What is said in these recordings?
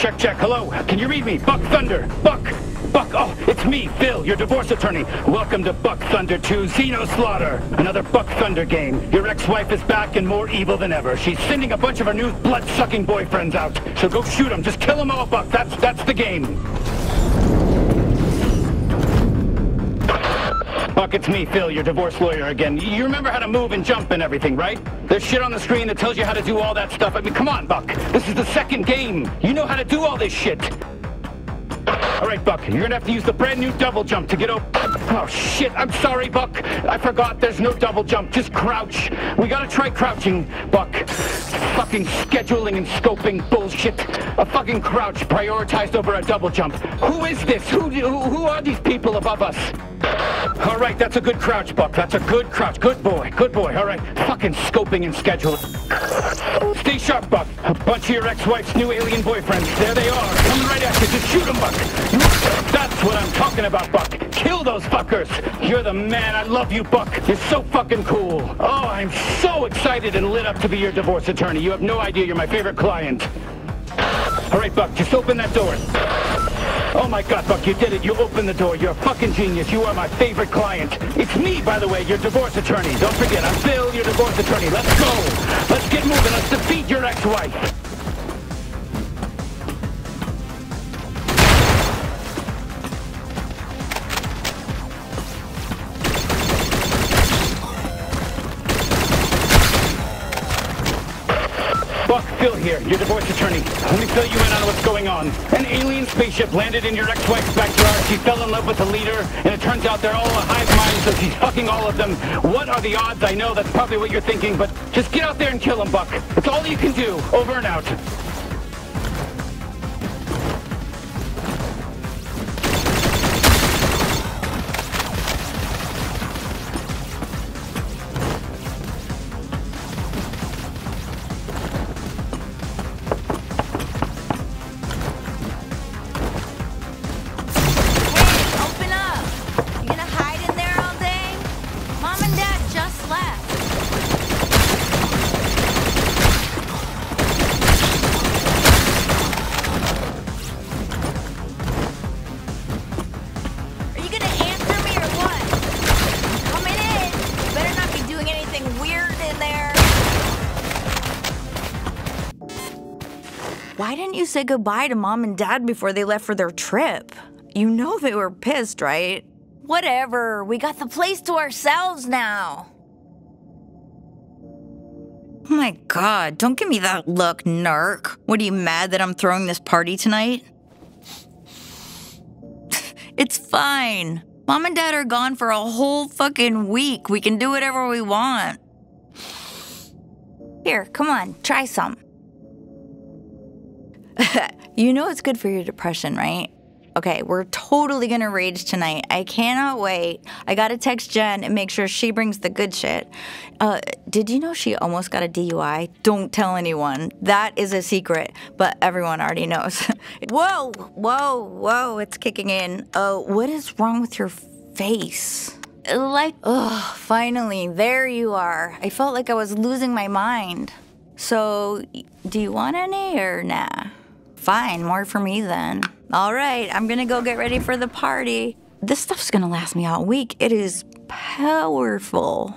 check, check. Hello, can you read me? Buck Thunder. Buck. Buck. Oh, it's me, Phil, your divorce attorney. Welcome to Buck Thunder 2 Xeno Slaughter. Another Buck Thunder game. Your ex-wife is back and more evil than ever. She's sending a bunch of her new blood-sucking boyfriends out. So go shoot them. Just kill them all, Buck. That's that's the game. Buck, it's me, Phil, your divorce lawyer again. You remember how to move and jump and everything, right? There's shit on the screen that tells you how to do all that stuff. I mean, come on, Buck. This is the second game. You know how to do all this shit. All right, Buck, you're gonna have to use the brand new double jump to get over... Oh, shit, I'm sorry, Buck. I forgot there's no double jump, just crouch. We gotta try crouching, Buck. Fucking scheduling and scoping bullshit. A fucking crouch prioritized over a double jump. Who is this? Who, who, who are these people above us? All right, that's a good crouch, Buck. That's a good crouch. Good boy, good boy. All right, fucking scoping and scheduling. Stay sharp, Buck. A bunch of your ex-wife's new alien boyfriends. There they are, coming right at you. Just shoot them, Buck. That's what I'm talking about, Buck. Kill those fuckers. You're the man. I love you, Buck. You're so fucking cool. Oh, I'm so excited and lit up to be your divorce attorney. You have no idea. You're my favorite client. All right, Buck, just open that door. Oh my god, Buck, you did it. You opened the door. You're a fucking genius. You are my favorite client. It's me, by the way, your divorce attorney. Don't forget, I'm Bill, your divorce attorney. Let's go. Let's get moving. Let's defeat your ex-wife. Buck, Phil here, your divorce attorney. Let me fill you in on what's going on. An alien spaceship landed in your ex-wife's backyard. She fell in love with the leader, and it turns out they're all a hive mind, so she's fucking all of them. What are the odds? I know that's probably what you're thinking, but just get out there and kill them, Buck. It's all you can do. Over and out. Why didn't you say goodbye to mom and dad before they left for their trip? You know they were pissed, right? Whatever. We got the place to ourselves now. Oh my god, don't give me that look, narc. What are you mad that I'm throwing this party tonight? it's fine. Mom and dad are gone for a whole fucking week. We can do whatever we want. Here, come on, try some. you know it's good for your depression, right? Okay, we're totally gonna rage tonight. I cannot wait. I gotta text Jen and make sure she brings the good shit. Uh, did you know she almost got a DUI? Don't tell anyone. That is a secret, but everyone already knows. whoa, whoa, whoa, it's kicking in. Uh, what is wrong with your face? Like, ugh, finally, there you are. I felt like I was losing my mind. So, do you want any or nah? Fine, more for me then. All right, I'm gonna go get ready for the party. This stuff's gonna last me all week. It is powerful.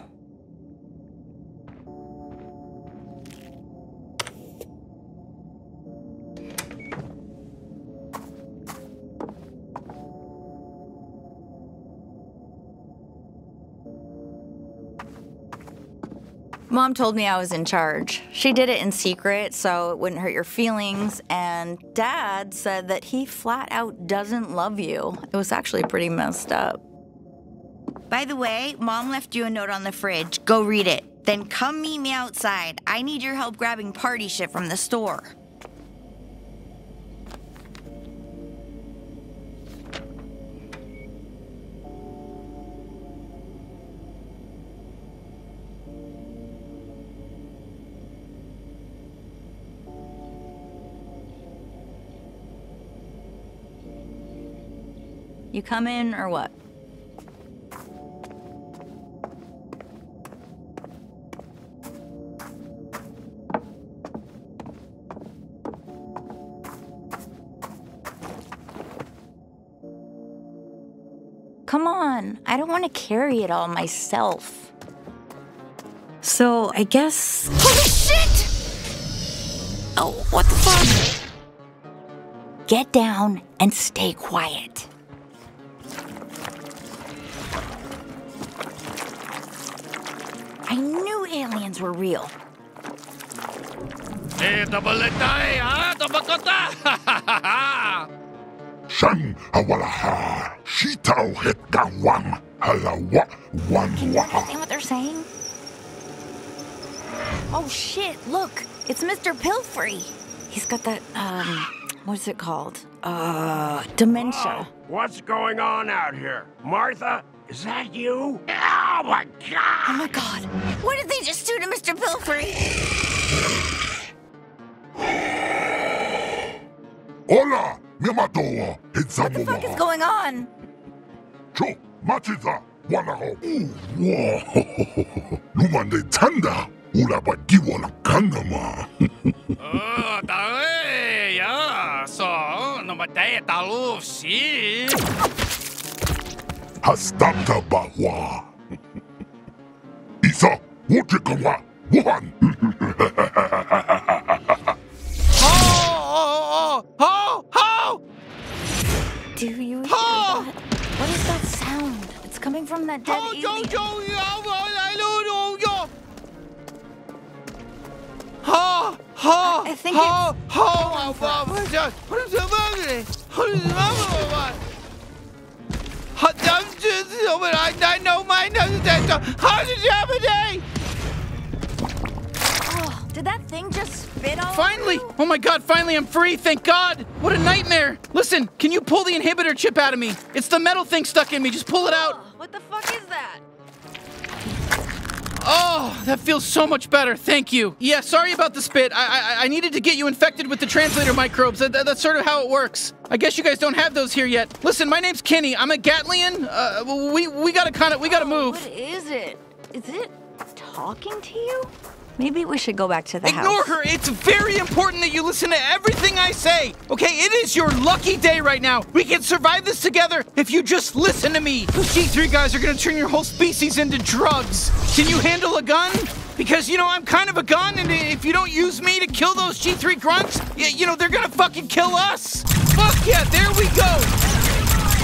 Mom told me I was in charge. She did it in secret so it wouldn't hurt your feelings, and Dad said that he flat out doesn't love you. It was actually pretty messed up. By the way, Mom left you a note on the fridge. Go read it. Then come meet me outside. I need your help grabbing party shit from the store. You come in or what? Come on, I don't want to carry it all myself. So, I guess. Holy shit! Oh, what the fuck? Get down and stay quiet. Knew aliens were real. Tabalatay, ha? Tabakota! Shan awalaha, shitao het gawang, halawa, wan Can you understand what they're saying? Oh shit, look! It's Mr. Pilfrey! He's got that, um, what's it called? Uh, dementia. What's going on out here? Martha, is that you? Oh my god! Oh god! my god! What did they just do to Mr. Pilfrey? Hola, mimatoa, What the fuck is going on? Cho, machita, walaho. Wow, lumande tanda, ulaba giwala kangama. Oh, tae, ya. So, namatay talo, si. Hastata bawa. Wotikawa, wuhan. Oh, oh, oh, Do you hear Oh! that? What is that sound? It's coming from that dead oh, yo, alien. yo, yo, I don't know, yo. Oh, oh, I think oh, it's calling for oh, us. oh, what is the matter? What is the matter? Hot damn, just over. I, I know my nose. How did you have a day? Oh, did that thing just spit over Finally! Oh my god, finally I'm free, thank god! What a nightmare! Listen, can you pull the inhibitor chip out of me? It's the metal thing stuck in me, just pull it out! Oh, what the fuck is that? Oh, that feels so much better, thank you. Yeah, sorry about the spit. I I, I needed to get you infected with the translator microbes. That, that- that's sort of how it works. I guess you guys don't have those here yet. Listen, my name's Kenny. I'm a Gatlian. Uh, we we gotta kind of we gotta move. What is it? Is it talking to you? Maybe we should go back to the Ignore house. her. It's very important that you listen to everything I say. Okay, it is your lucky day right now. We can survive this together if you just listen to me. Those G3 guys are gonna turn your whole species into drugs. Can you handle a gun? Because, you know, I'm kind of a gun, and if you don't use me to kill those G3 grunts, you know, they're gonna fucking kill us. Fuck yeah, there we go.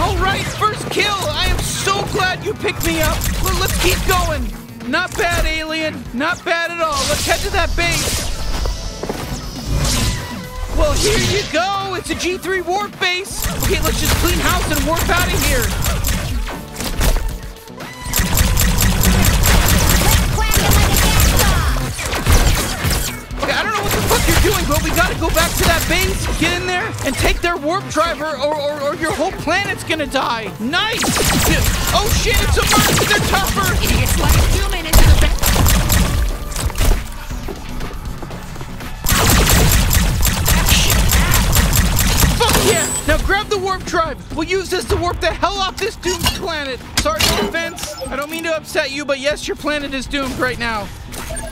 All right, first kill. I am so glad you picked me up. Well, let's keep going. Not bad, alien. Not bad at all. Let's head to that base. Well, here you go. It's a G3 warp base. Okay, let's just clean house and warp out of here. Okay, I don't know what the fuck you're doing, but we gotta go back to that base, get in there, and take their warp driver, or, or, or your whole planet's gonna die. Nice! Oh shit, it's a merc! They're tougher! Idiots like human into the back. Fuck yeah! Now grab the warp drive. We'll use this to warp the hell off this doomed planet. Sorry, no offense. I don't mean to upset you, but yes, your planet is doomed right now.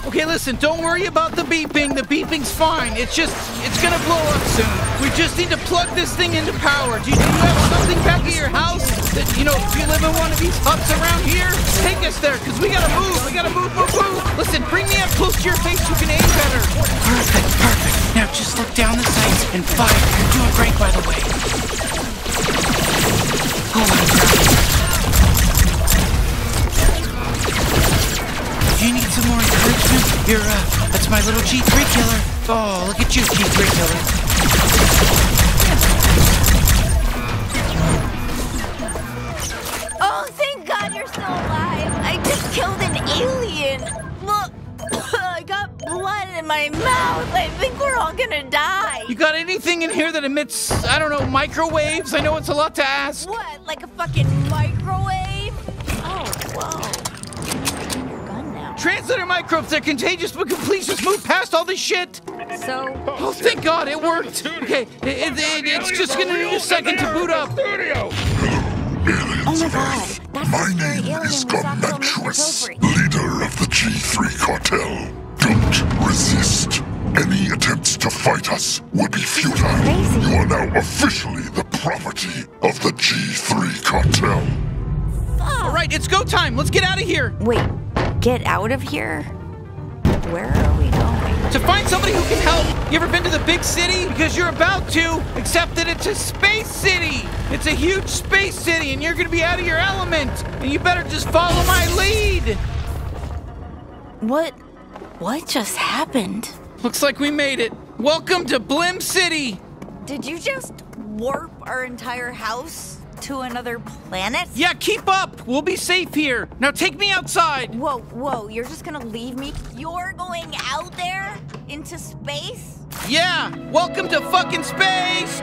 Okay, listen, don't worry about the beeping. The beeping's fine. It's just, it's gonna blow up soon. We just need to plug this thing into power. Do you, do you have something back at your house that, you know, if you live in one of these huts around here, take us there, because we gotta move. We gotta move, move, move. Listen, bring me up close to your face you can aim better. Perfect, perfect. Now just look down the sights and fire. You're doing great, by the way. Oh, I'm proud. Do you need some more encouragement? You're, uh, that's my little G3 killer. Oh, look at you, G3 killer. Oh, thank God you're still alive. I just killed an alien. In my mouth. I think we're all gonna die. You got anything in here that emits, I don't know, microwaves? I know it's a lot to ask. What, like a fucking microwave? Oh, whoa. Your gun now. Translator microbes, they're contagious, but can please just move past all this shit? So, Oh, thank God, it worked. Okay, it, it, it- it's just gonna need a second to boot up. Aliens oh my God, that's My name is we saw kill Mr. Garmantuous, Pilfrey. leader of the G3 cartel. Don't resist. Any attempts to fight us will be futile. crazy. You are now officially the property of the G3 cartel. All right, it's go time. Let's get out of here. Wait, get out of here? Where are we going? To find somebody who can help. You ever been to the big city? Because you're about to, except that it's a space city. It's a huge space city, and you're gonna be out of your element. And you better just follow my lead. What? What just happened? Looks like we made it. Welcome to Blim City. Did you just warp our entire house to another planet? Yeah, keep up. We'll be safe here. Now take me outside. Whoa, whoa, you're just gonna leave me? You're going out there? Into space? Yeah, welcome to fucking space.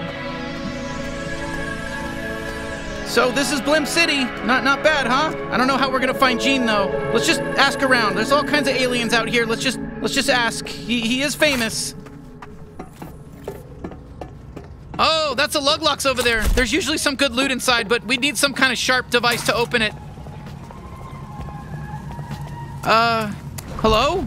So this is Blim City. Not not bad, huh? I don't know how we're gonna find Gene though. Let's just ask around. There's all kinds of aliens out here. Let's just let's just ask. He he is famous. Oh, that's a Luglox over there. There's usually some good loot inside, but we need some kind of sharp device to open it. Uh, hello?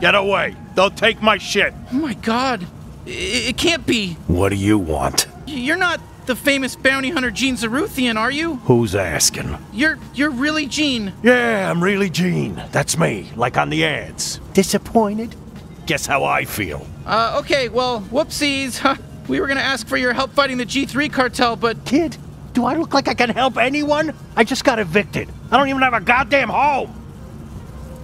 Get away! They'll take my shit! Oh my god. I- it can't be. What do you want? You're not the famous bounty hunter Gene Zaruthian, are you? Who's asking? You're you're really Gene. Yeah, I'm really Gene. That's me, like on the ads. Disappointed? Guess how I feel. Uh, okay, well, whoopsies. We were gonna ask for your help fighting the G3 cartel, but Kid, do I look like I can help anyone? I just got evicted. I don't even have a goddamn home.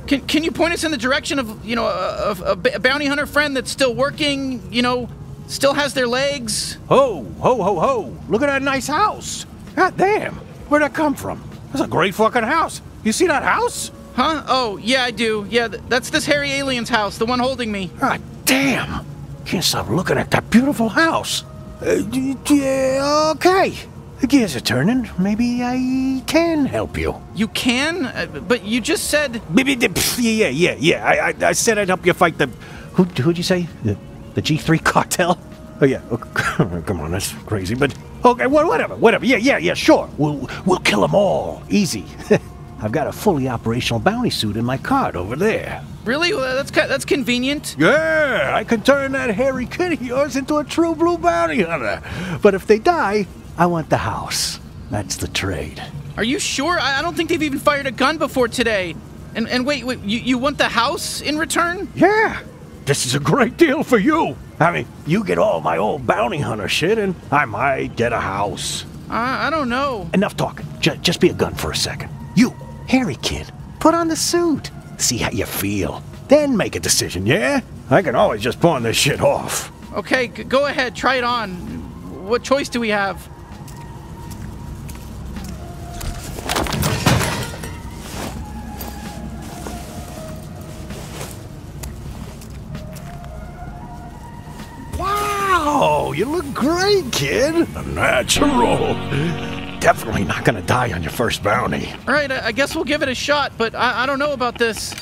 can can you point us in the direction of you know a bounty hunter friend that's still working? You know, still has their legs. Ho, ho, ho, ho. Look at that nice house. God damn. Where'd that come from? That's a great fucking house. You see that house? Huh? Oh, yeah, I do. Yeah, th- that's this hairy alien's house, the one holding me. God damn. Can't stop looking at that beautiful house. Uh, d- yeah, okay. The gears are turning. Maybe I can help you. You can, uh, but you just said Maybe yeah, yeah, yeah. I, I, I said I'd help you fight the. Who, who'd you say? The, the G3 cartel? Oh yeah. Oh, come on, that's crazy. But okay, well, whatever, whatever. Yeah, yeah, yeah. Sure. We'll we'll kill them all. Easy. I've got a fully operational bounty suit in my cart over there. really. Well, that's that's convenient. Yeah, I can turn that hairy kid of yours into a true blue bounty hunter. But if they die, I want the house. That's the trade. Are you sure? I, I don't think they've even fired a gun before today. And and wait, wait, you, you want the house in return? Yeah, this is a great deal for you. I mean, you get all my old bounty hunter shit, and I might get a house. I I don't know. Enough talking. J- just be a gun for a second. You, hairy kid, put on the suit. See how you feel. Then make a decision, yeah? I can always just pawn this shit off. Okay, g- go ahead, try it on. What choice do we have? You look great, kid. Natural. Definitely not gonna die on your first bounty. All right, I, I guess we'll give it a shot, but I, I don't know about this.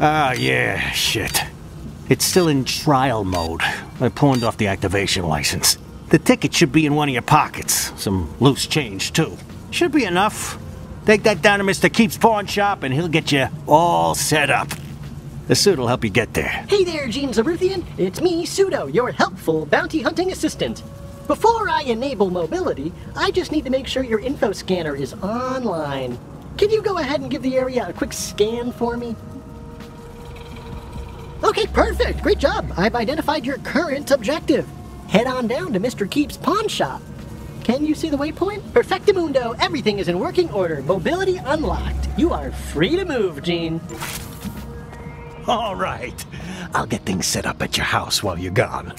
Ah, yeah, shit. It's still in trial mode. I pawned off the activation license. The ticket should be in one of your pockets. Some loose change, too. Should be enough. Take that down to Mr. Keep's pawn shop and he'll get you all set up. The suit will help you get there. Hey there, Gene Zaruthian. It's me, Pseudo, your helpful bounty hunting assistant. Before I enable mobility, I just need to make sure your info scanner is online. Can you go ahead and give the area a quick scan for me? Okay, perfect. Great job. I've identified your current objective. Head on down to Mr. Keep's pawn shop. Can you see the waypoint? Perfectamundo. Everything is in working order. Mobility unlocked. You are free to move, Gene. All right. I'll get things set up at your house while you're gone.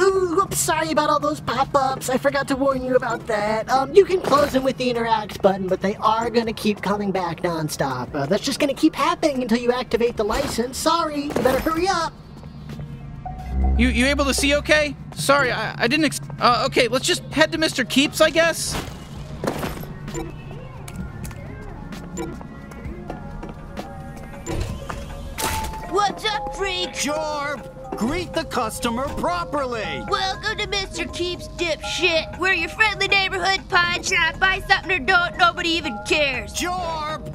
Ooh, oops, sorry about all those pop-ups. I forgot to warn you about that. Um, you can close them with the interact button, but they are gonna keep coming back nonstop. Uh, that's just gonna keep happening until you activate the license. Sorry, you better hurry up. You you able to see okay? Sorry, I, I didn't. Ex- uh, okay, let's just head to Mr. Keeps, I guess. What's up, freak? Jorb, greet the customer properly. Welcome to Mr. Keeps Dipshit. We're your friendly neighborhood pawn shop. Buy something or don't, nobody even cares. Jorb,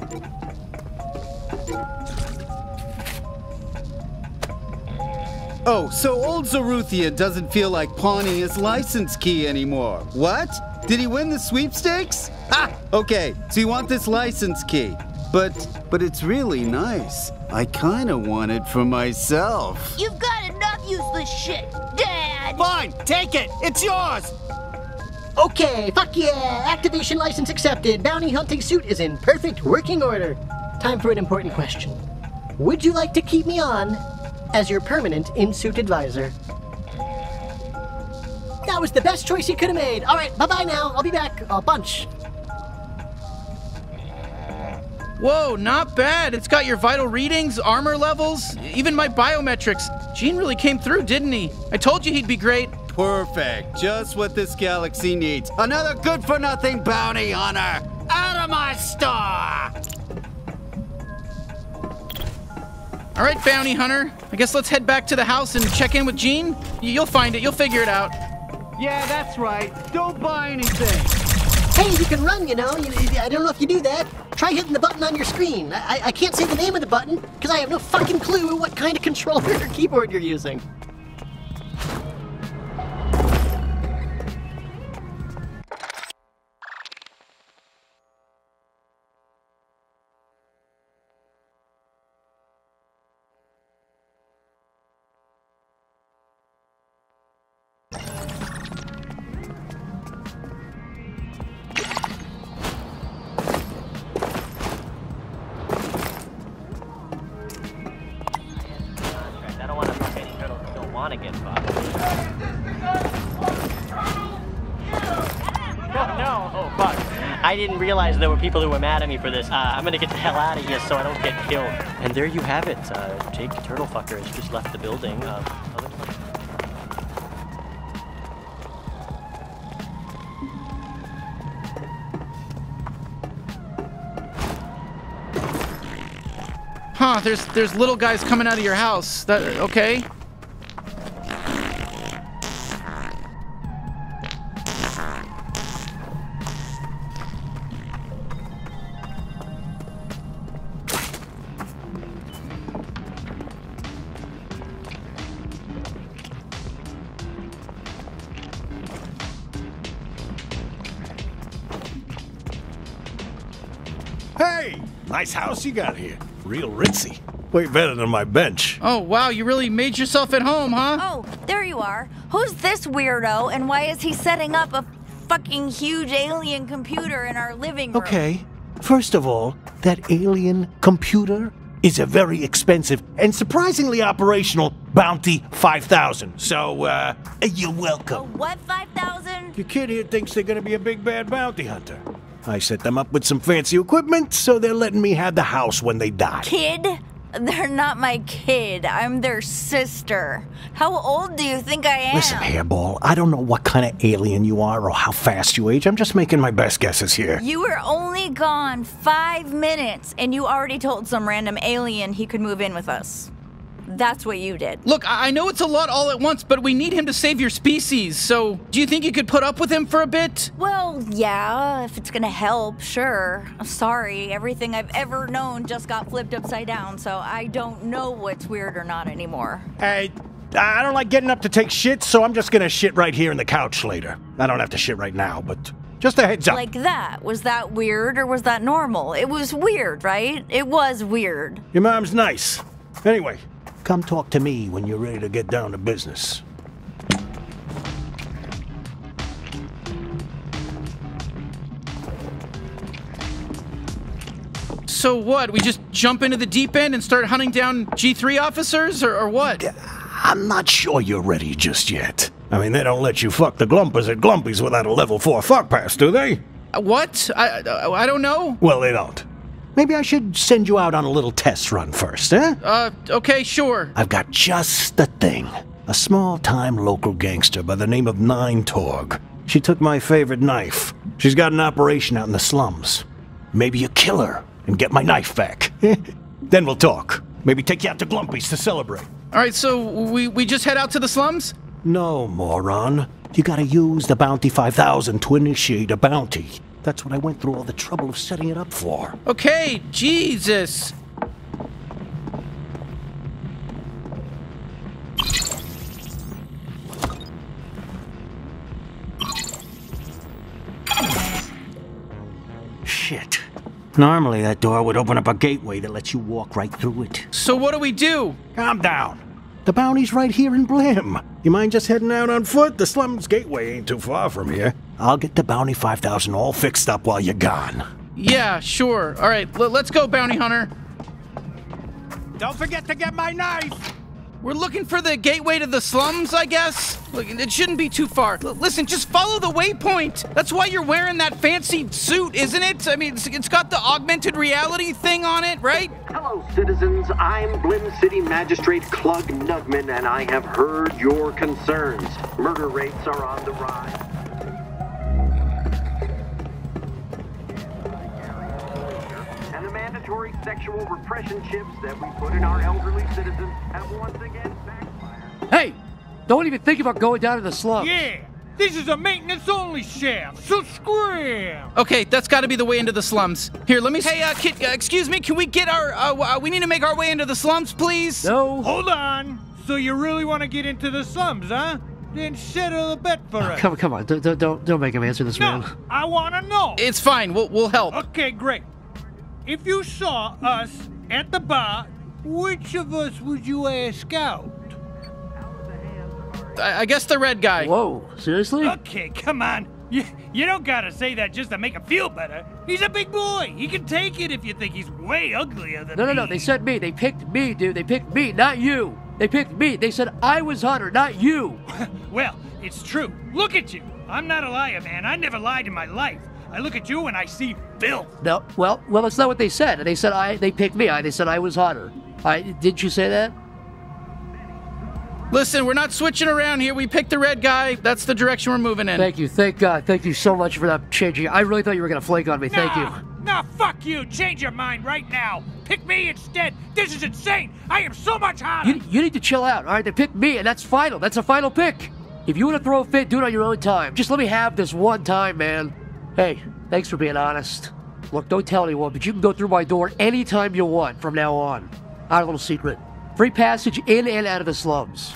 Oh, so old Zaruthian doesn't feel like pawning his license key anymore. What? Did he win the sweepstakes? Ha! Okay, so you want this license key. But but it's really nice. I kinda want it for myself. You've got enough useless shit, Dad! Fine, take it. It's yours. Okay, fuck yeah! Activation license accepted. Bounty hunting suit is in perfect working order. Time for an important question. Would you like to keep me on as your permanent in-suit advisor? That was the best choice you could have made. All right, bye-bye now. I'll be back. A bunch. Whoa, not bad. It's got your vital readings, armor levels, even my biometrics. Gene really came through, didn't he? I told you he'd be great. Perfect. Just what this galaxy needs. Another good for nothing bounty hunter. Out of my star! All right, bounty hunter. I guess let's head back to the house and check in with Gene. You'll find it. You'll figure it out. Yeah, that's right. Don't buy anything. Hey, you can run, you know. You, I don't know if you do that. Try hitting the button on your screen. I, I can't say the name of the button because I have no fucking clue what kind of controller or keyboard you're using. Want to get fucked. No, no, oh fuck. I didn't realize there were people who were mad at me for this. Uh, I'm gonna get the hell out of here so I don't get killed. And there you have it. Uh, Jake Turtlefucker has just left the building. Uh, other- Huh, there's there's little guys coming out of your house. That okay? House you got here. Real ritzy. Way better than my bench. Oh wow, you really made yourself at home, huh? Oh, there you are. Who's this weirdo and why is he setting up a fucking huge alien computer in our living room? Okay. First of all, that alien computer is a very expensive and surprisingly operational Bounty 5000. So, uh, you're welcome. What, 5,000? Your kid here thinks they're gonna be a big bad bounty hunter. I set them up with some fancy equipment, so they're letting me have the house when they die. Kid? They're not my kid. I'm their sister. How old do you think I am? Listen, Hairball, I don't know what kind of alien you are or how fast you age. I'm just making my best guesses here. You were only gone five minutes and you already told some random alien he could move in with us. That's what you did. Look, I I know it's a lot all at once, but we need him to save your species. So, do you think you could put up with him for a bit? Well, yeah, if it's gonna help, sure. I'm sorry, everything I've ever known just got flipped upside down, so I don't know what's weird or not anymore. Hey, I don't like getting up to take shit, so I'm just gonna shit right here in the couch later. I don't have to shit right now, but just a heads up. Like that. Was that weird or was that normal? It was weird, right? It was weird. Your mom's nice. Anyway, come talk to me when you're ready to get down to business. So what? We just jump into the deep end and start hunting down G3 officers, or, or what? I'm not sure you're ready just yet. I mean, they don't let you fuck the Glumpers at Glumpies without a level 4 fuck pass, do they? Uh, What? I, I I don't know. Well, they don't. Maybe I should send you out on a little test run first, eh? Uh, okay, sure. I've got just the thing. A small time local gangster by the name of Nine Torg. She took my favorite knife. She's got an operation out in the slums. Maybe you kill her and get my knife back. then we'll talk. Maybe take you out to Glumpy's to celebrate. All right, so we we just head out to the slums. No, moron. You gotta use the Bounty 5000 to initiate a bounty. That's what I went through all the trouble of setting it up for. Okay, Jesus. Shit. Normally that door would open up a gateway that lets you walk right through it. So what do we do? Calm down. The bounty's right here in Blim. You mind just heading out on foot? The slums gateway ain't too far from here. I'll get the bounty 5000 all fixed up while you're gone. Yeah, sure. All right, l- let's go, bounty hunter. Don't forget to get my knife! We're looking for the gateway to the slums, I guess. Look, it shouldn't be too far. L- listen, just follow the waypoint. That's why you're wearing that fancy suit, isn't it? I mean, it's, it's got the augmented reality thing on it, right? Hello, citizens. I'm Blim City Magistrate Clug Nugman, and I have heard your concerns. Murder rates are on the rise. And sexual repression chips that we put in our elderly citizens have once again backfired. Hey, don't even think about going down to the slums. Yeah, this is a maintenance only shaft, so scram! Okay, that's got to be the way into the slums. Here, let me. Hey, uh, kid, uh, excuse me. Can we get our? Uh, w- uh, we need to make our way into the slums, please. No. Hold on. So you really want to get into the slums, huh? Then settle a bet for us. Come, come on, don't, don't- don't, don't make him answer this, No, man. I want to know. It's fine. We'll we'll help. Okay, great. If you saw us at the bar, which of us would you ask out? I, I guess the red guy. Whoa, seriously? Okay, come on. You, you don't gotta say that just to make him feel better. He's a big boy. He can take it if you think he's way uglier than No, no, me. no. They said me. They picked me, dude. They picked me, not you. They picked me. They said I was Hunter, not you. Well, it's true. Look at you. I'm not a liar, man. I never lied in my life. I look at you and I see filth. No, well, well, that's not what they said. They said I. They picked me. I. They said I was hotter. I didn't you say that? Listen, we're not switching around here. We picked the red guy. That's the direction we're moving in. Thank you. Thank God. Thank you so much for that changing. I really thought you were gonna flake on me. Thank you. Nah, fuck you. Change your mind right now. Pick me instead. This is insane. I am so much hotter. You, you need to chill out, all right? They picked me, and that's final. That's a final pick. If you want to throw a fit, do it on your own time. Just let me have this one time, man. Hey, thanks for being honest. Look, don't tell anyone, but you can go through my door anytime you want from now on. Our little secret. Free passage in and out of the slums.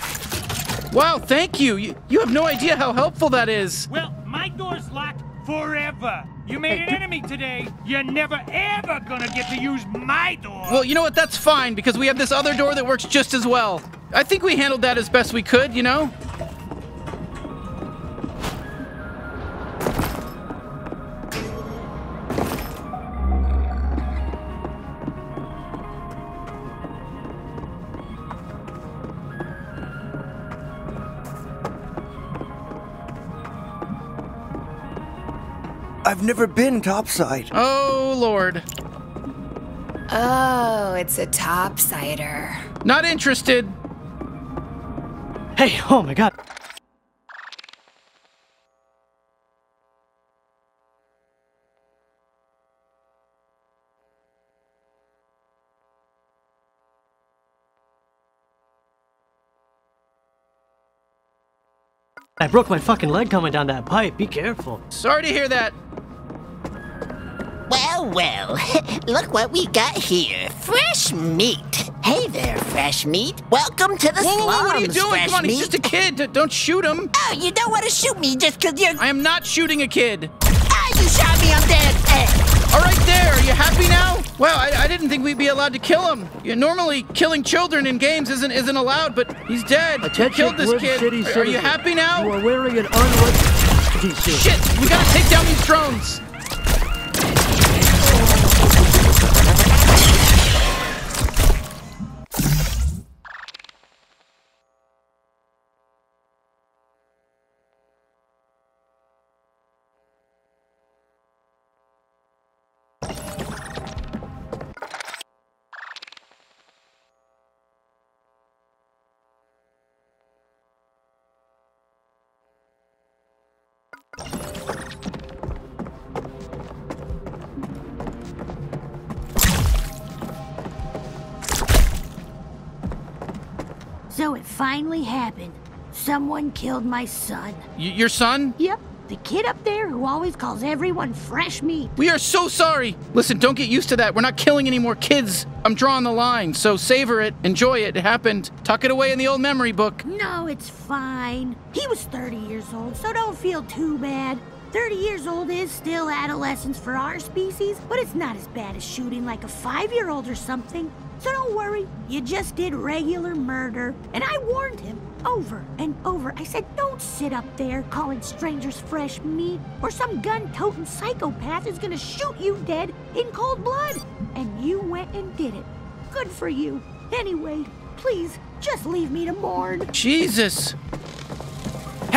Wow, thank you. You, you have no idea how helpful that is. Well, my door's locked forever. You made an enemy today. You're never ever gonna get to use my door. Well, you know what? That's fine because we have this other door that works just as well. I think we handled that as best we could, you know? I've never been topside. Oh, Lord. Oh, it's a topsider. Not interested. Hey, oh my god. I broke my fucking leg coming down that pipe. Be careful. Sorry to hear that. Well, well, look what we got here. Fresh meat. Hey there, fresh meat. Welcome to the Whoa, whoa, slums, whoa, what are you doing? fresh Come on, meat. he's just a kid. Don't shoot him. Oh, you don't want to shoot me just because you're... I am not shooting a kid. Ah, you shot me, I'm dead. Eh. All right, there. Are you happy now? Wow, I, I didn't think we'd be allowed to kill him. You, normally, killing children in games isn't isn't allowed, but he's dead. Attention, we killed this kid. City Are- are, you happy now? You are wearing an unlit suit. Shit! We gotta take down these drones. So it finally happened. Someone killed my son. Y- your son? Yep, the kid up there who always calls everyone fresh meat. We are so sorry. Listen, don't get used to that. We're not killing any more kids. I'm drawing the line. So savor it, enjoy it. It happened. Tuck it away in the old memory book. No, it's fine. He was 30 years old, so don't feel too bad. 30 years old is still adolescence for our species, but it's not as bad as shooting like a five year old or something. So don't worry, you just did regular murder. And I warned him over and over. I said, don't sit up there calling strangers fresh meat, or some gun toting psychopath is gonna shoot you dead in cold blood. And you went and did it. Good for you. Anyway, please, just leave me to mourn. Jesus.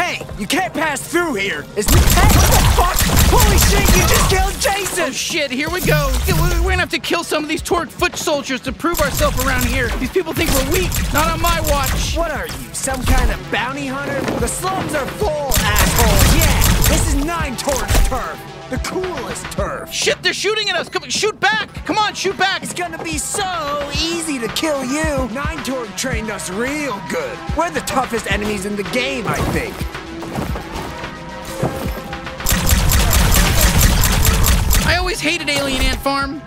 Hey, you can't pass through here. Is hey, what the fuck? Holy shit, you just killed Jason! Oh shit, here we go. We're gonna have to kill some of these Torg foot soldiers to prove ourselves around here. These people think we're weak. Not on my watch. What are you, some kind of bounty hunter? The slums are full, asshole. Yeah, this is Nine Torg's turf. The coolest turf. Shit, they're shooting at us. Come, shoot back. Come on, shoot back. It's gonna be so easy to kill you. Nine Torg trained us real good. We're the toughest enemies in the game, I think. I always hated Alien Ant Farm.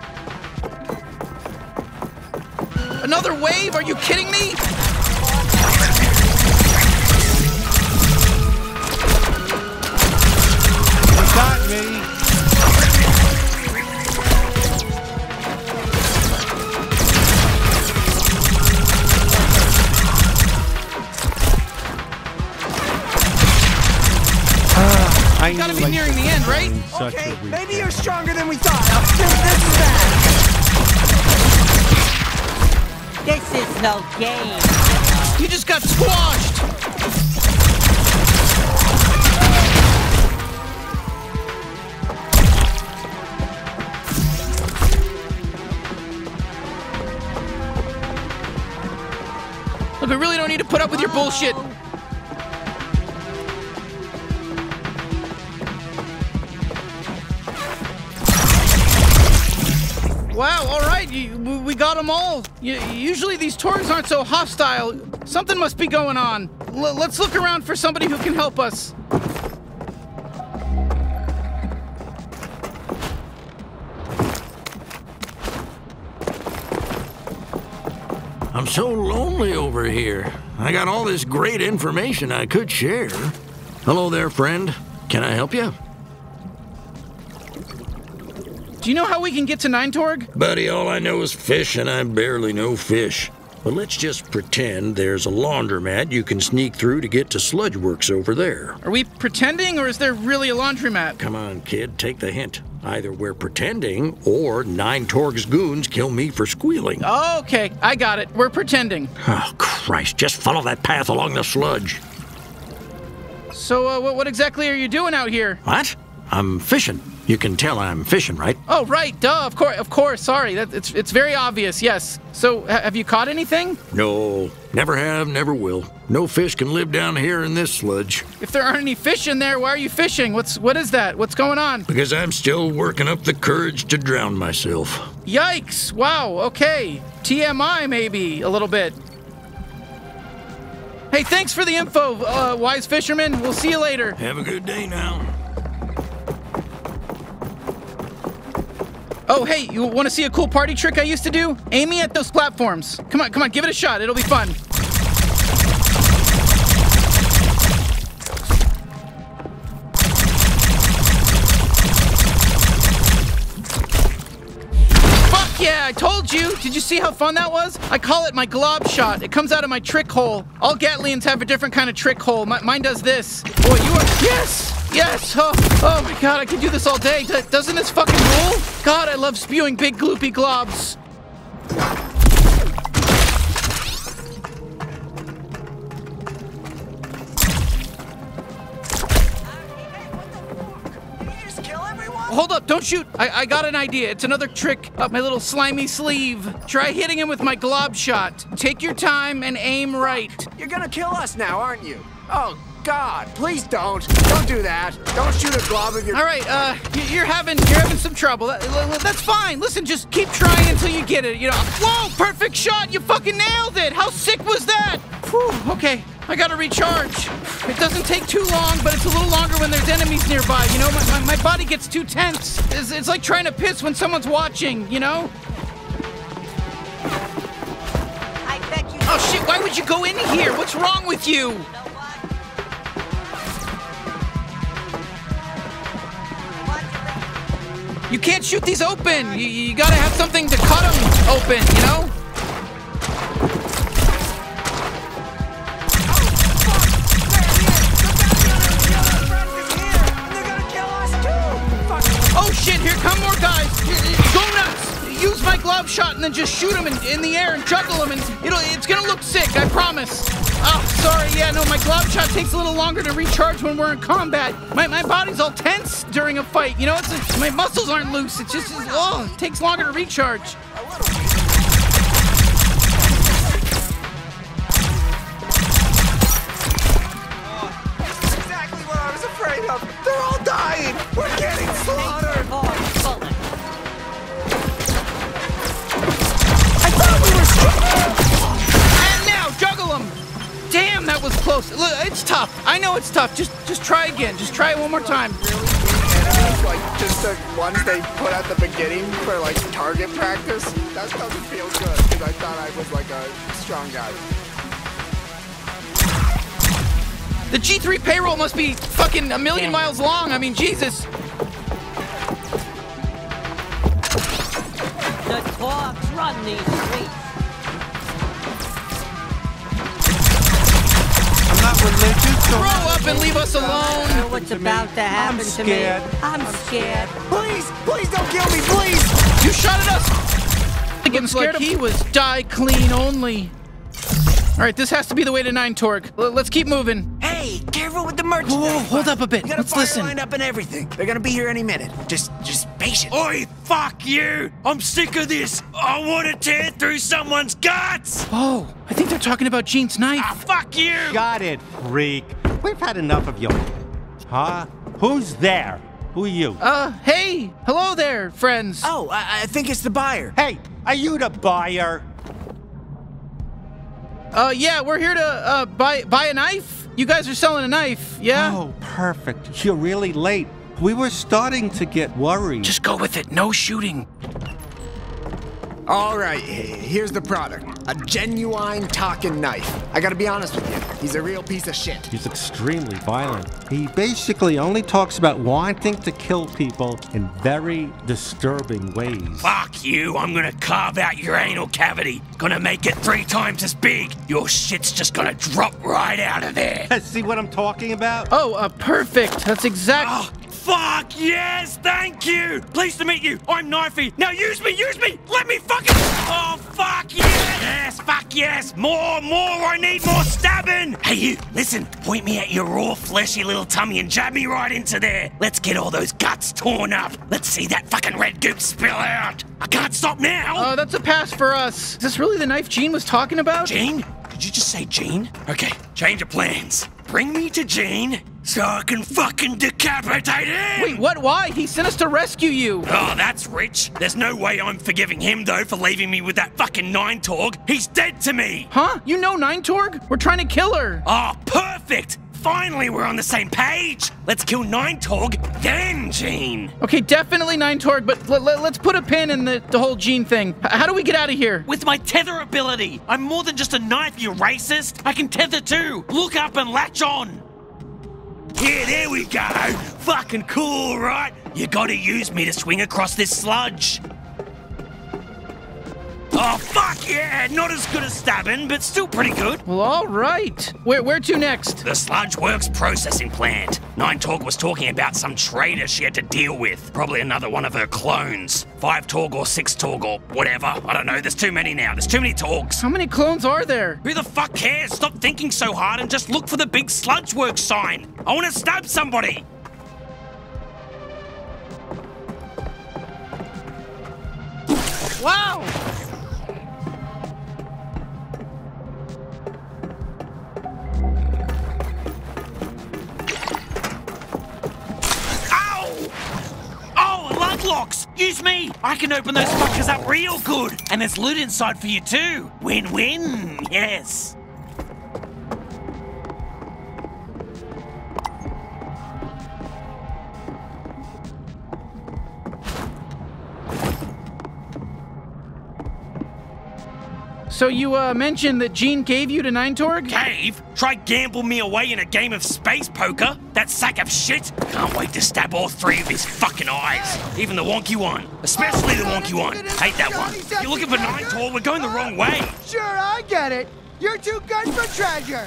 Another wave? Are you kidding me? I Gotta be I nearing the end, right? Okay, maybe you're stronger than we thought. This, this is bad. This is no game. You just got squashed. Look, I really don't need to put up with your bullshit. Got them all. You, usually these Torgs aren't so hostile. Something must be going on. L- let's look around for somebody who can help us. I'm so lonely over here. I got all this great information I could share. Hello there, friend. Can I help you? Do you know how we can get to Nine Torg? Buddy, all I know is fish, and I barely know fish. But let's just pretend there's a laundromat you can sneak through to get to Sludgeworks over there. Are we pretending, or is there really a laundromat? Come on, kid, take the hint. Either we're pretending, or Nine Torg's goons kill me for squealing. Okay, I got it. We're pretending. Oh, Christ, just follow that path along the sludge. So, uh, what, what exactly are you doing out here? What? I'm fishing. You can tell I'm fishing, right? Oh, right, duh. Of course, of course. Sorry, that, it's it's very obvious. Yes. So, ha- have you caught anything? No, never have, never will. No fish can live down here in this sludge. If there aren't any fish in there, why are you fishing? What's what is that? What's going on? Because I'm still working up the courage to drown myself. Yikes! Wow. Okay. TMI maybe a little bit. Hey, thanks for the info, uh, wise fisherman. We'll see you later. Have a good day now. Oh, hey, you want to see a cool party trick I used to do? Aim me at those platforms. Come on, come on, give it a shot. It'll be fun. Fuck yeah, I told you. Did you see how fun that was? I call it my glob shot. It comes out of my trick hole. All Gatlians have a different kind of trick hole. Mi- mine does this. Boy, you are. Yes! Yes! Oh, oh my god, I could do this all day. D- doesn't this fucking rule? God, I love spewing big gloopy globs. Hold up, don't shoot. I, I got an idea. It's another trick up my little slimy sleeve. Try hitting him with my glob shot. Take your time and aim right. You're gonna kill us now, aren't you? Oh, God, please don't. Don't do that. Don't shoot a glob of your. All right, uh, you're having you're having some trouble. That- l- l- That's fine. Listen, just keep trying until you get it. You know. Whoa! Perfect shot. You fucking nailed it. How sick was that? Whew, okay, I gotta recharge. It doesn't take too long, but it's a little longer when there's enemies nearby. You know, my, my, my body gets too tense. It's, it's like trying to piss when someone's watching. You know. I bet you. Oh shit! Why would you go in here? What's wrong with you? You can't shoot these open. You, you gotta have something to cut them open, you know? My glob shot and then just shoot them in, in the air and juggle them and it'll, it's gonna look sick, I promise. Oh, sorry, yeah, no, my glob shot takes a little longer to recharge when we're in combat. My, my body's all tense during a fight, you know, it's my muscles aren't loose. It's just, oh, it takes longer to recharge. I it's tough. Just, just try again. Just try it one more time. Enemies, like just the ones they put at the beginning for like target practice. That doesn't feel good because I thought I was like a strong guy. The G3 payroll must be fucking a million miles long. I mean, Jesus. The Torgs run these up and leave us I know alone. what's about to happen to scared. me. I'm scared. Please, please don't kill me, please. You shot at us. Looks like he was die clean only. All right, this has to be the way to Nine Torg. L- let's keep moving. Hey, careful with the merchandise. Whoa, hold up a bit. We got a Let's fire listen. lined up and everything. They're gonna be here any minute. Just, just patient. Oi, fuck you! I'm sick of this! I want to tear through someone's guts! Oh, I think they're talking about Gene's knife. Ah, fuck you! Got it, freak. We've had enough of you. Huh? Who's there? Who are you? Uh, hey, hello there, friends. Oh, I, I think it's the buyer. Hey, are you the buyer? Uh, yeah, we're here to uh buy buy a knife. You guys are selling a knife, yeah? Oh, perfect. You're really late. We were starting to get worried. Just go with it. No shooting. All right, here's the product. A genuine talking knife. I gotta be honest with you. He's a real piece of shit. He's extremely violent. He basically only talks about wanting to kill people in very disturbing ways. Fuck you! I'm gonna carve out your anal cavity. Gonna make it three times as big. Your shit's just gonna drop right out of there. See what I'm talking about? Oh, uh, perfect. That's exact. Oh, fuck yes! Thank you! Pleased to meet you. I'm Knifey. Now use me, use me! Let me fucking. Oh, fuck yes! Yes, fuck yes! More, more! I need more stabbing! Hey, you, listen. Point me at your raw, fleshy little tummy and jab me right into there. Let's get all those guts torn up. Let's see that fucking red goop spill out. I can't stop now! Uh, that's a pass for us. Is this really the knife Gene was talking about? Jane? Did you just say Jane? Okay, change of plans. Bring me to Jane so I can fucking decapitate him! Wait, what? Why? He sent us to rescue you. Oh, that's rich. There's no way I'm forgiving him, though, for leaving me with that fucking Nine Torg. He's dead to me! Huh? You know Nine Torg? We're trying to kill her. Oh, perfect! Finally, we're on the same page! Let's kill Nine Torg, then Gene! Okay, definitely Nine Torg, but let's put a pin in the, the whole Gene thing. H- how do we get out of here? With my tether ability! I'm more than just a knife, you racist! I can tether too! Look up and latch on! Yeah, there we go! Fucking cool, right? You gotta use me to swing across this sludge. Oh, fuck yeah! Not as good as stabbing, but still pretty good. Well, all right. Where, where to next? The Sludge Works processing plant. Nine Torg was talking about some traitor she had to deal with. Probably another one of her clones. Five Torg or six Torg or whatever. I don't know. There's too many now. There's too many Torgs. How many clones are there? Who the fuck cares? Stop thinking so hard and just look for the big Sludge Works sign. I want to stab somebody. Wow! Lug! Use me! I can open those fuckers up real good! And there's loot inside for you too! Win win! Yes! So you uh, mentioned that Gene gave you to Nine Torg? Cave? Try gamble me away in a game of space poker? That sack of shit? Can't wait to stab all three of his fucking eyes. Even the wonky one. Especially the wonky one. Hate that one. You're looking for Nine Torg? We're going the wrong way. Sure, I get it. You're too good for treasure.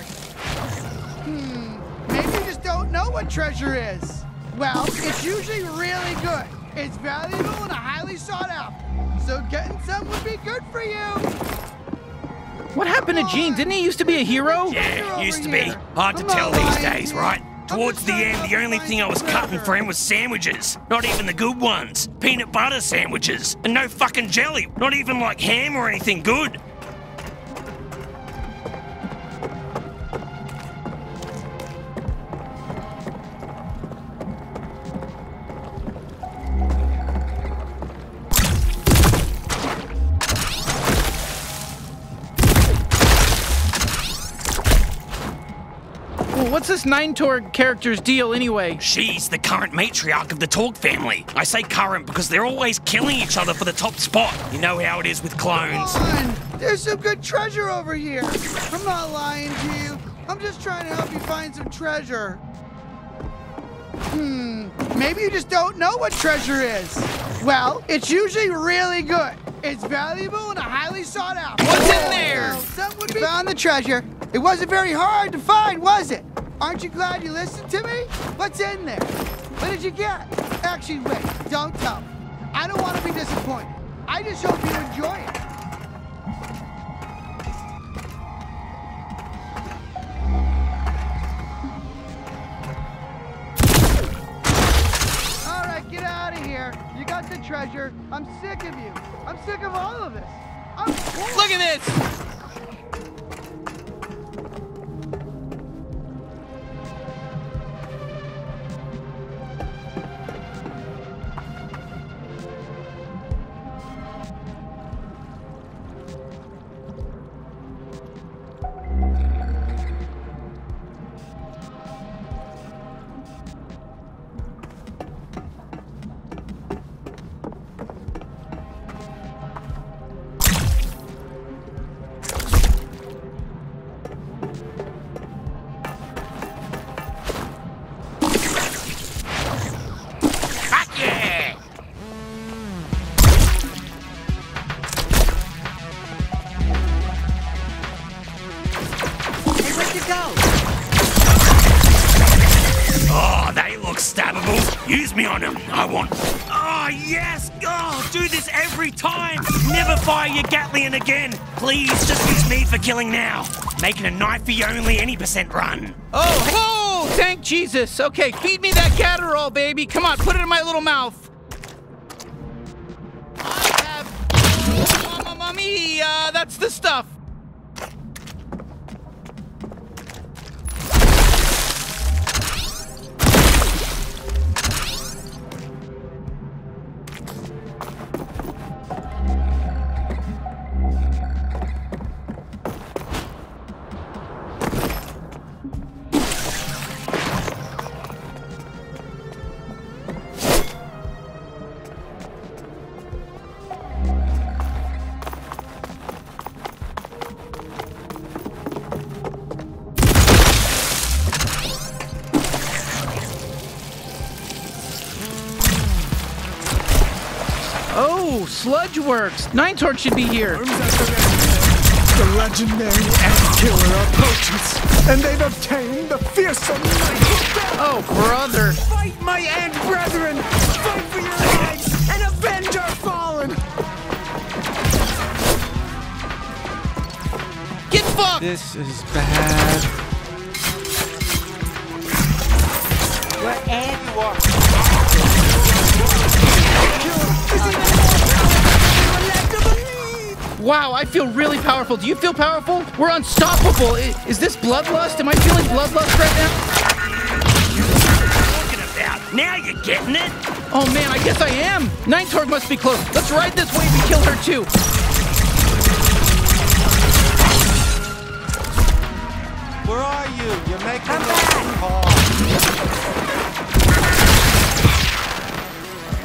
Hmm, maybe you just don't know what treasure is. Well, it's usually really good. It's valuable and highly sought after. So getting some would be good for you. What happened to Gene? Didn't he used to be a hero? Yeah, used to be. Hard to tell these days, right? Towards the end, the only thing I was cutting for him was sandwiches. Not even the good ones. Peanut butter sandwiches. And no fucking jelly. Not even like ham or anything good. Well, this Nine Torg character's deal anyway? She's the current matriarch of the Torg family. I say current because they're always killing each other for the top spot. You know how it is with clones. Come on, there's some good treasure over here. I'm not lying to you. I'm just trying to help you find some treasure. Hmm, maybe you just don't know what treasure is. Well, it's usually really good. It's valuable and highly sought after. What's in there? Well, some would be found the treasure. It wasn't very hard to find, was it? Aren't you glad you listened to me? What's in there? What did you get? Actually, wait, don't tell me. I don't want to be disappointed. I just hope you enjoy it. All right, get out of here. You got the treasure. I'm sick of you. I'm sick of all of this. Look at this! A only any percent run. Oh, oh, thank Jesus. Okay, feed me that Catterall, baby. Come on, put it in my little mouth. Sludge Works. Nine Torg should be here. The legendary ant killer approaches, and they've obtained the fearsome Oh, brother. Fight my ant brethren! Fight for your lives and avenge our fallen! Get fucked! This is bad. Where Ant you are. Wow, I feel really powerful. Do you feel powerful? We're unstoppable. I- Is this bloodlust? Am I feeling bloodlust right now? Talking about. Now you're getting it. Oh man, I guess I am. Nine Torg must be close. Let's ride this wave and kill her too. Where are you? You're making this call.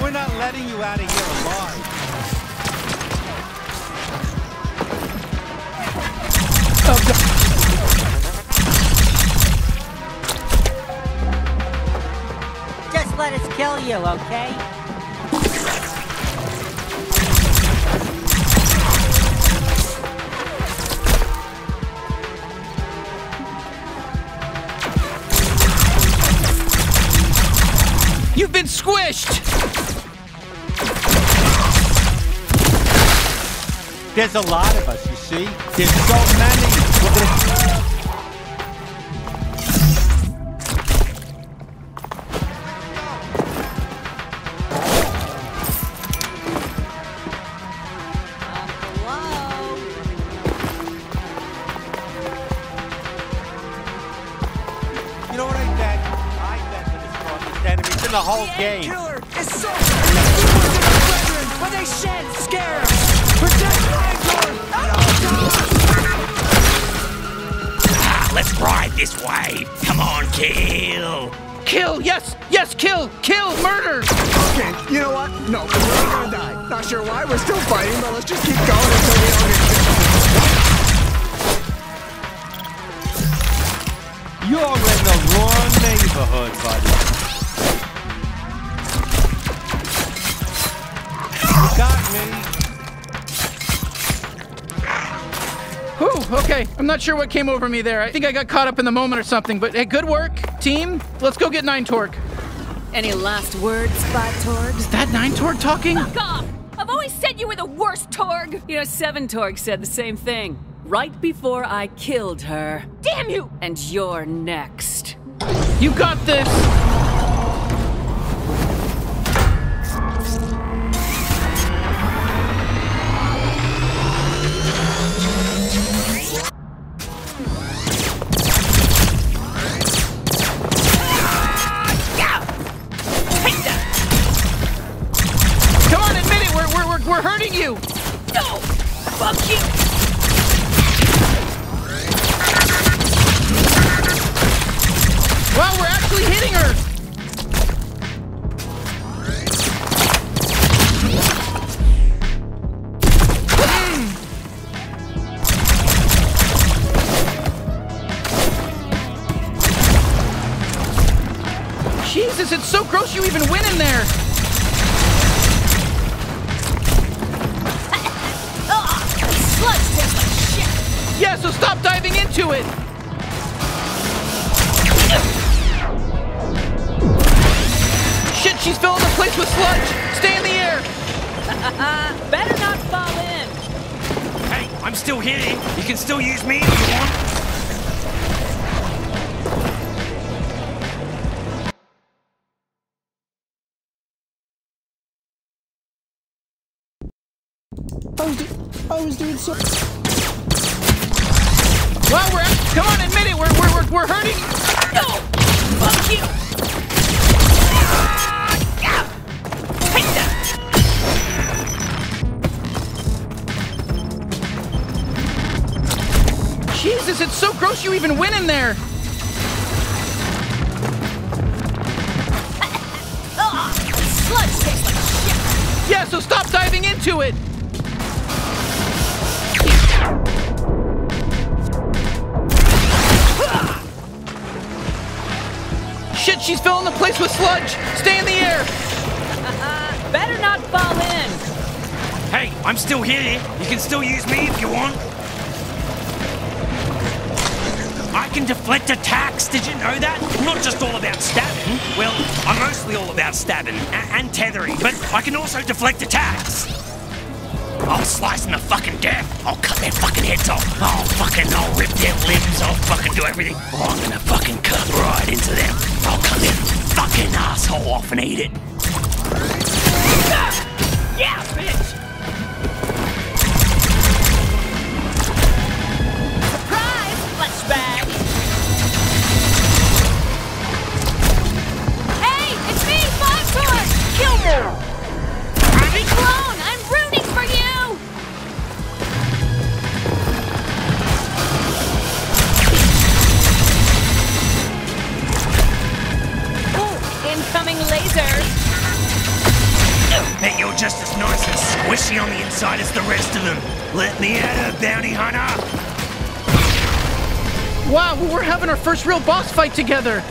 We're not letting you out of here alive. You, okay? You've been squished! There's a lot of us, you see? There's so many. The whole game. Killer is so brethren when they shed scare us. Protect Igor. Ah, let's ride this wave. Come on, kill. Kill! Yes! Yes! Kill! Kill! Murder! Okay, you know what? No, we're really gonna die. Not sure why we're still fighting, but let's just keep going until we all get You're in the wrong neighborhood, buddy. Okay. I'm not sure what came over me there. I think I got caught up in the moment or something, but hey, good work, team. Let's go get Nine Torg. Any last words, Spot Torg? Is that Nine Torg talking? Fuck off! I've always said you were the worst Torg! You know, Seven Torg said the same thing. Right before I killed her. Damn you! And you're next. You got this! Filling with sludge! Stay in the air! Better not fall in! Hey, I'm still here. You can still use me if you want. I was, do- I was doing so. Well, we're come on, admit it. We're we're we're, we're hurting. No! Fuck you! Jesus, it's so gross you even went in there. Sludge tastes like shit! Yeah, so stop diving into it. Shit, she's filling the place with sludge. Stay in the air. Better not fall in! Hey, I'm still here. You can still use me if you want. Can deflect attacks. Did you know that? Not just all about stabbing. Well, I'm mostly all about stabbing and tethering, but I can also deflect attacks. I'll slice them to fucking death. I'll cut their fucking heads off. I'll fucking, I'll rip their limbs. I'll fucking do everything. Oh, I'm gonna fucking cut right into them. I'll cut their fucking asshole off and eat it. Ah! Yeah, just as nice and squishy on the inside as the rest of them. Let me at her, bounty hunter. Wow, we're having our first real boss fight together.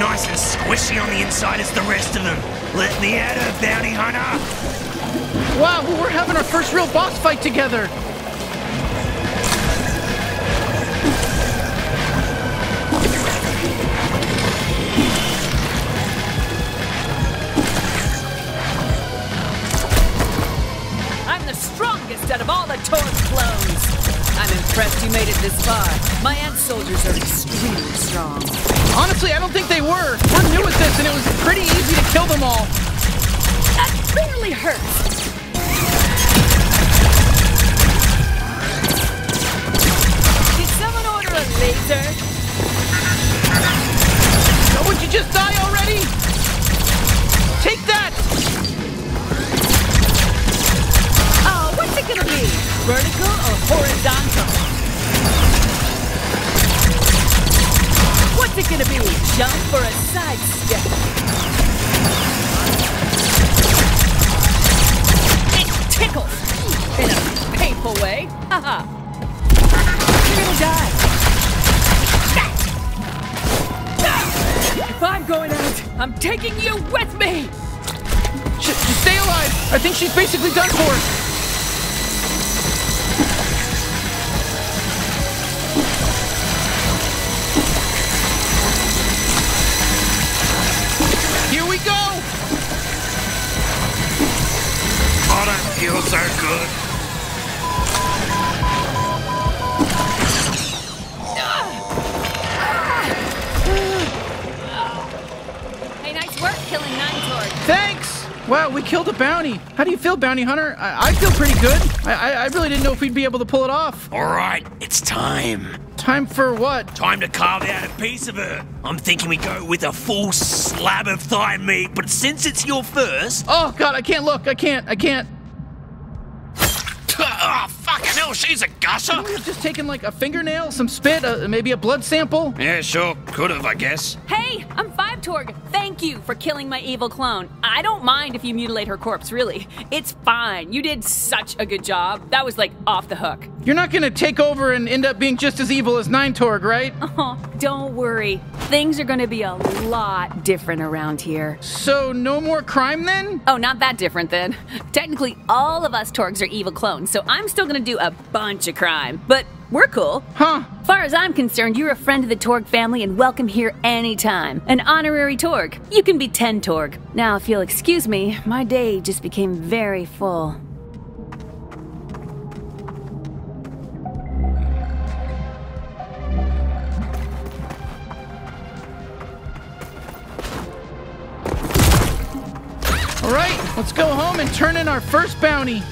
Nice and squishy on the inside as the rest of them. Let me at her, bounty hunter. Wow, well, we're having our first real boss fight together. I'm the strongest out of all the Torg clones! I'm impressed you made it this far. My ant soldiers are extremely strong. Honestly, I don't think they were. We're new at this, and it was pretty easy to kill them all. That barely hurts! Did someone order a laser? Oh, would you just die already? Take that! Oh, what's it gonna be? Vertical or horizontal? It gonna be? Jump or a sidestep? It tickles! In a painful way. Haha. You're gonna die. If I'm going out, I'm taking you with me! Just stay alive. I think she's basically done for. Don't good. Hey, nice work killing Nine Torg. Thanks. Wow, we killed a bounty. How do you feel, bounty hunter? I, I feel pretty good. I, I, I really didn't know if we'd be able to pull it off. All right, it's time. Time for what? Time to carve out a piece of her. I'm thinking we go with a full slab of thigh meat, but since it's your first. Oh God, I can't look. I can't. I can't. Oh, fucking hell, she's a gusher. Could we have just taken like a fingernail, some spit, uh, maybe a blood sample? Yeah, sure, could have, I guess. Hey, I'm Five Torg. Thank you for killing my evil clone. I don't mind if you mutilate her corpse, really. It's fine. You did such a good job. That was like off the hook. You're not gonna take over and end up being just as evil as Nine Torg, right? Oh, don't worry. Things are gonna be a lot different around here. So, no more crime then? Oh, not that different then. Technically, all of us Torgs are evil clones, so I'm still gonna do a bunch of crime. But we're cool. Huh. Far as I'm concerned, you're a friend of the Torg family and welcome here anytime. An honorary Torg. You can be 10 Torg. Now, if you'll excuse me, my day just became very full. All right, let's go home and turn in our first bounty.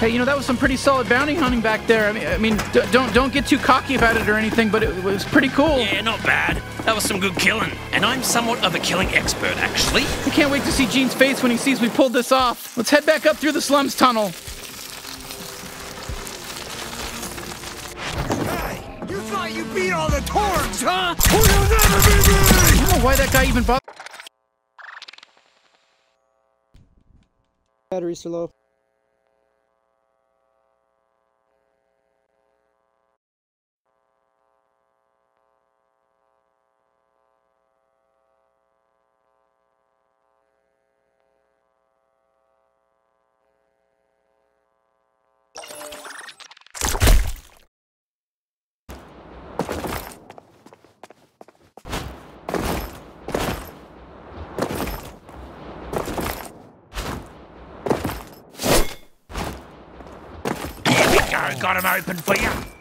Hey, you know that was some pretty solid bounty hunting back there. I mean, I mean, don't don't get too cocky about it or anything, but it was pretty cool. Yeah, not bad. That was some good killing. And I'm somewhat of a killing expert, actually. I can't wait to see Gene's face when he sees we pulled this off. Let's head back up through the slums tunnel. You thought you beat all the Torgs, huh? You'll never I don't know why that guy even bothered. Batteries are low. Here we go. Got him open for you.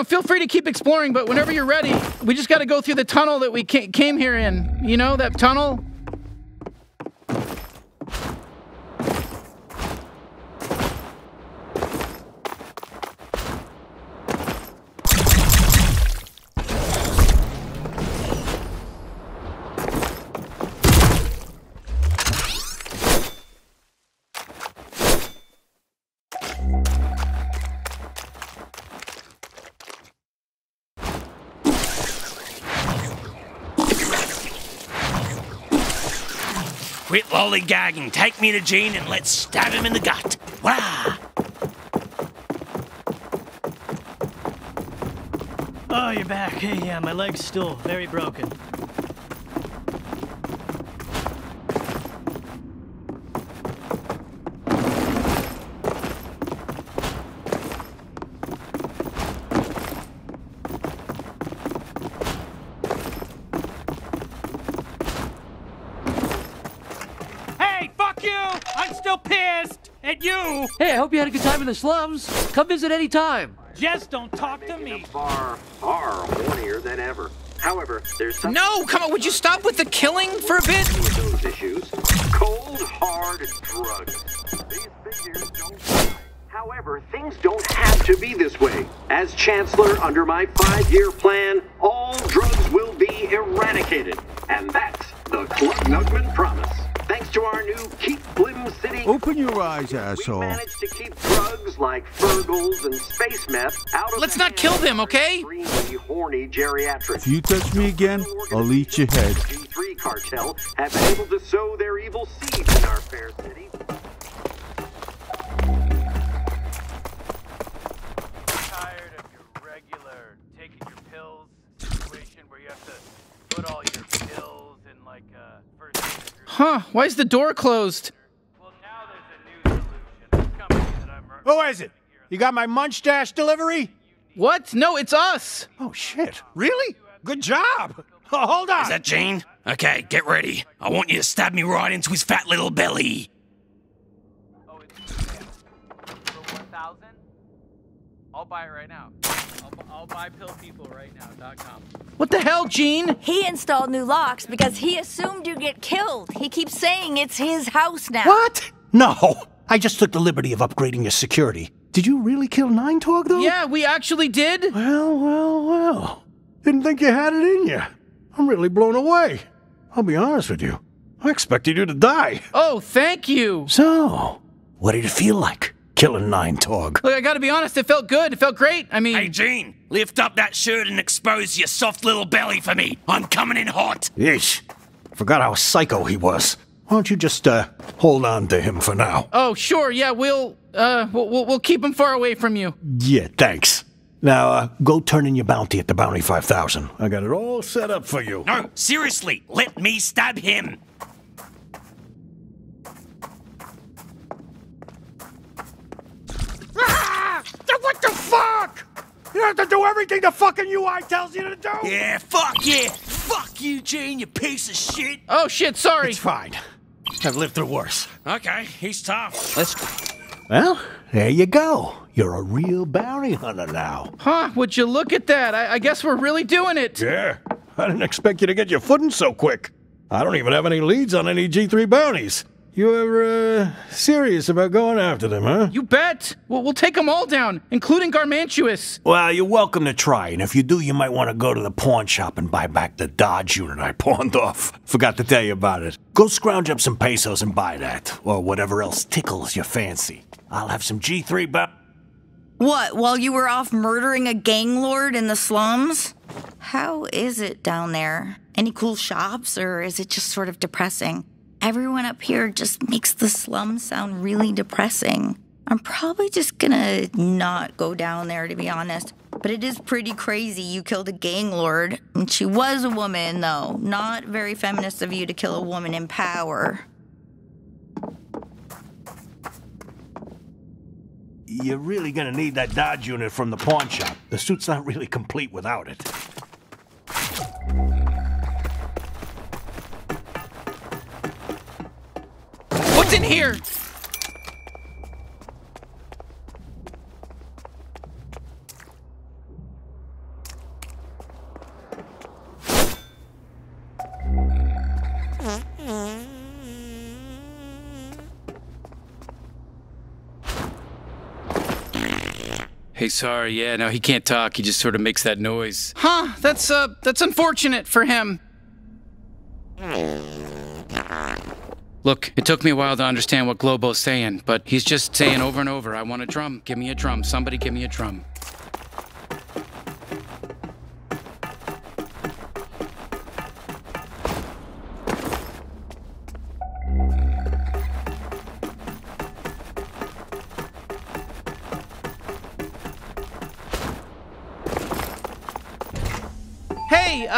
Know, feel free to keep exploring, but whenever you're ready, we just got to go through the tunnel that we came here in. You know that tunnel? Quit lollygagging. Take me to Gene and let's stab him in the gut. Wah! Oh, you're back. Hey, yeah, my leg's still very broken. Hey, fuck you! I'm still pissed at you! Hey, I hope you had a good time in the slums. Come visit any time. Just don't talk to me. Far, far hornier than ever. However, there's something No, come on. Would you stop with the killing for a bit? with those issues. Cold, hard drugs. These figures don't lie. However, things don't have to be this way. As Chancellor, under my five-year plan, all drugs will be eradicated. And that's the Club Nugman promise. Thanks to our new Keep Blim City Open your eyes, asshole. managed to keep drugs like Fergles and space meth out of Let's not kill them, okay? extremely horny geriatrics. If you touch me again, I'll eat your head. G3 cartel have been able to sow their evil seeds in our fair city. Huh? Why is the door closed? Who is it? You got my munch dash delivery? What? No, it's us. Oh shit! Really? Good job. Oh, hold on. Is that Gene? Okay, get ready. I want you to stab me right into his fat little belly. I'll buy it right now. I'll, bu- I'll buy pillpeople right What the hell, Gene? He installed new locks because he assumed you'd get killed. He keeps saying it's his house now. What? No. I just took the liberty of upgrading your security. Did you really kill Nine Torg, though? Yeah, we actually did. Well, well, well. Didn't think you had it in you. I'm really blown away. I'll be honest with you. I expected you to die. Oh, thank you. So, what did it feel like, killing Nine Torg? Look, I gotta be honest, it felt good. It felt great. I mean, Hey, Gene, lift up that shirt and expose your soft little belly for me. I'm coming in hot. Yeesh. Forgot how psycho he was. Why don't you just, uh, hold on to him for now? oh, sure, yeah, we'll, uh, we'll, we'll, we'll keep him far away from you. Yeah, thanks. Now, uh, go turn in your bounty at the Bounty 5000. I got it all set up for you. No, seriously, let me stab him. You have to do everything the fucking UI tells you to do. Yeah, fuck yeah. Fuck you, Gene, you piece of shit. Oh shit, sorry. It's fine. I've lived through worse. Okay, he's tough. Let's. Well, there you go. You're a real bounty hunter now. Huh? Would you look at that? I, I guess we're really doing it. Yeah. I didn't expect you to get your footing so quick. I don't even have any leads on any G3 bounties. You're, uh, serious about going after them, huh? You bet. We'll, we'll take them all down, including Garmantuous. Well, you're welcome to try, and if you do, you might want to go to the pawn shop and buy back the Dodge unit I pawned off. Forgot to tell you about it. Go scrounge up some pesos and buy that, or whatever else tickles your fancy. I'll have some G3 bounties. What, while you were off murdering a gang lord in the slums? How is it down there? Any cool shops, or is it just sort of depressing? Everyone up here just makes the slums sound really depressing. I'm probably just gonna not go down there, to be honest. But it is pretty crazy you killed a gang lord. And she was a woman, though. Not very feminist of you to kill a woman in power. You're really gonna need that Dodge unit from the pawn shop. The suit's not really complete without it. What's in here? Hey, sorry. Yeah, no, he can't talk. He just sort of makes that noise. Huh? That's uh, that's unfortunate for him. Look, it took me a while to understand what Globo's saying, but he's just saying over and over, I want a drum. Give me a drum. Somebody give me a drum.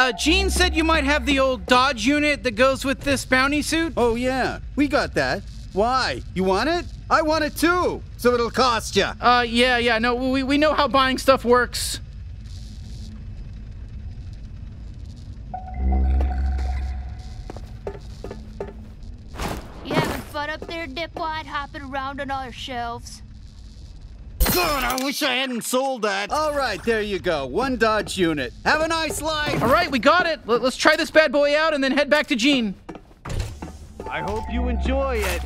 Uh, Gene said you might have the old Dodge unit that goes with this bounty suit. Oh, yeah. We got that. Why? You want it? I want it too. So it'll cost you. Uh, yeah, yeah. No, we, we know how buying stuff works. You having fun up there, Dipwad, hopping around on our shelves? God, I wish I hadn't sold that. All right, there you go. One Dodge unit. Have a nice life. All right, we got it. Let, us try this bad boy out and then head back to Gene. I hope you enjoy it.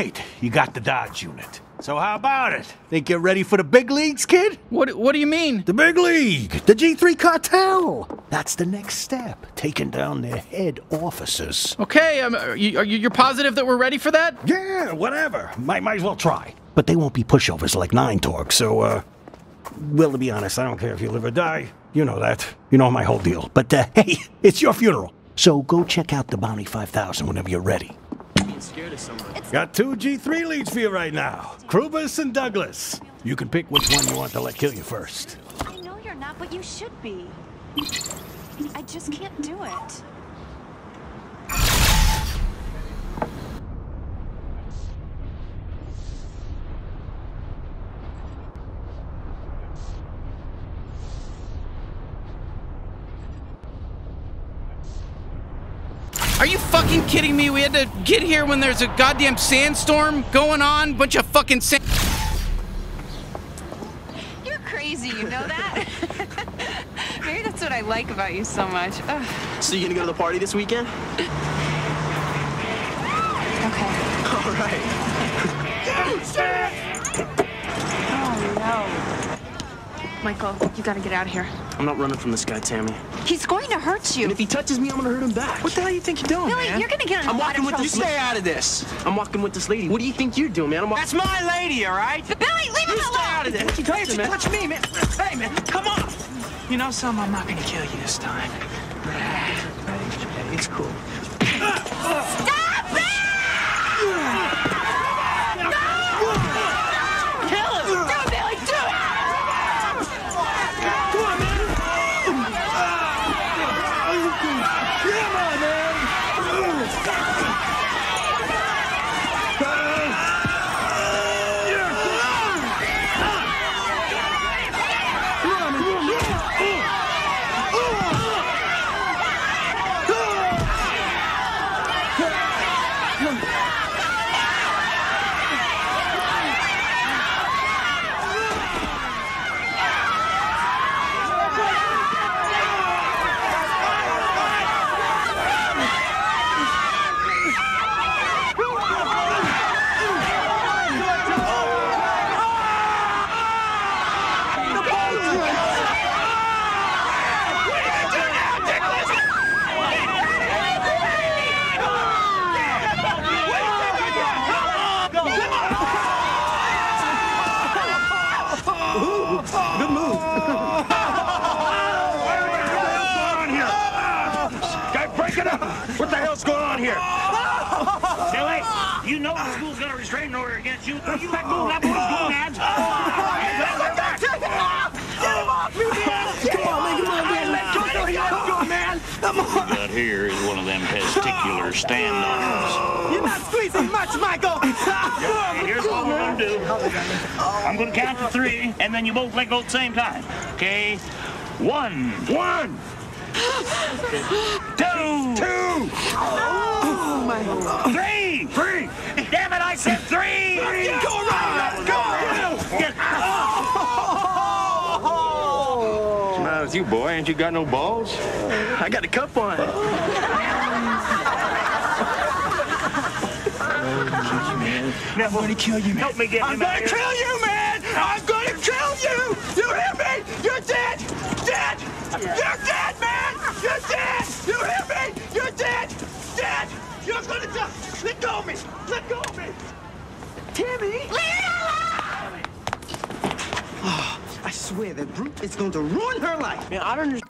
Great. You got the Dodge unit. So how about it? Think you're ready for the big leagues, kid? What What do you mean? The big league, the G3 cartel. That's the next step, taking down their head officers. Okay, um, are you, are you you're positive that we're ready for that? Yeah, whatever. Might might as well try. But they won't be pushovers like Nine Torg. So, uh, well, to be honest, I don't care if you live or die. You know that. You know my whole deal. But uh, hey, it's your funeral. So go check out the Bounty 5000 whenever you're ready. Scared of somebody. Got two G3 leads for you right now. Krubus and Douglas. You can pick which one you want to let kill you first. I know you're not, but you should be. I just can't do it. Are you fucking kidding me? We had to get here when there's a goddamn sandstorm going on. Bunch of fucking sand. You're crazy, you know that? Maybe that's what I like about you so much. Ugh. So you gonna go to the party this weekend? Okay. All right. Oh no. Michael, you gotta get out of here. I'm not running from this guy, Tammy. He's going to hurt you. And if he touches me, I'm gonna hurt him back. What the hell you think you're doing, Billy, man? you're gonna get in I'm lot walking of with trouble. this. You stay out of this. I'm walking with this lady. What do you think you're doing, man? I'm That's my lady, all right? Billy, leave you him stay out of this. What you touching, Hey, man? Touch me, man. Hey, man, come on. You know something? I'm not gonna kill you this time. It's cool. Stop One. One. Two. Two. Oh, my. Three. Three. Damn it, I said three. Three. Go around. Go around. What's the matter with you, boy? Ain't you got no balls? I got a cup on. Now, I'm gonna kill you, man. Help me get I'm him out gonna of here. kill you, man! I'm gonna kill you! You hear me? You're dead! Dead! You're dead, man! You're dead! You hear me? You're dead! Dead! You're gonna die! Let go of me! Let go of me! Timmy! Oh, I swear that brute is going to ruin her life. Man, I don't understand.